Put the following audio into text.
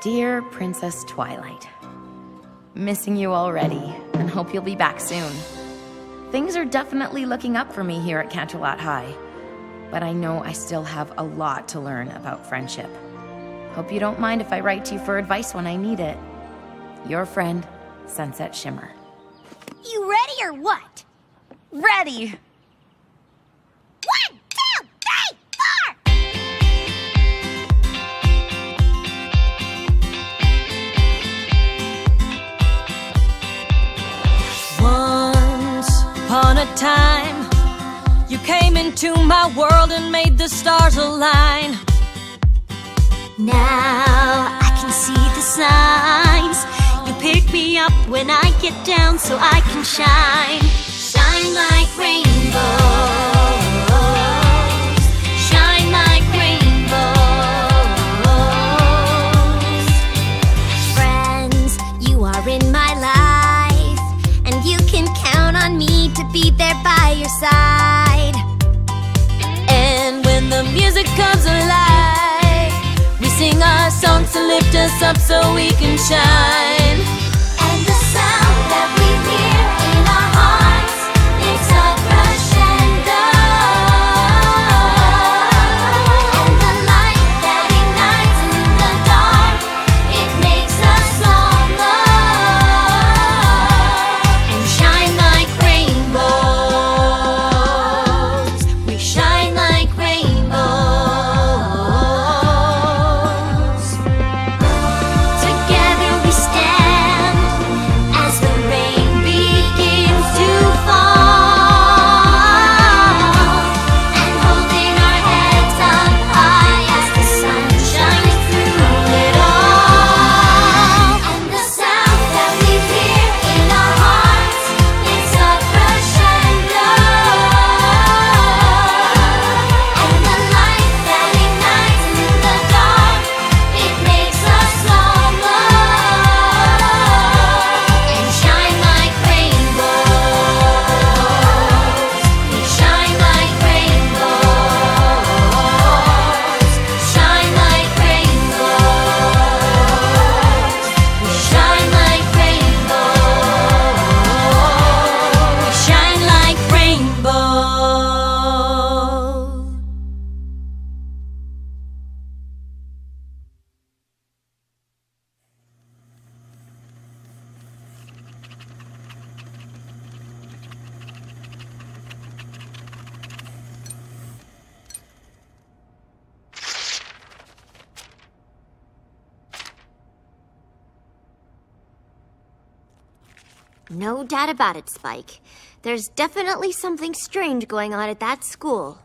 Dear Princess Twilight, Missing you already, and hope you'll be back soon. Things are definitely looking up for me here at Canterlot High, but I know I still have a lot to learn about friendship. Hope you don't mind if I write to you for advice when I need it. Your friend, Sunset Shimmer. You ready or what? Ready! Time, you came into my world and made the stars align. Now I can see the signs. You pick me up when I get down so I can shine. Shine like rainbows. Music comes alive, we sing our songs to lift us up so we can shine. No doubt about it, Spike. There's definitely something strange going on at that school.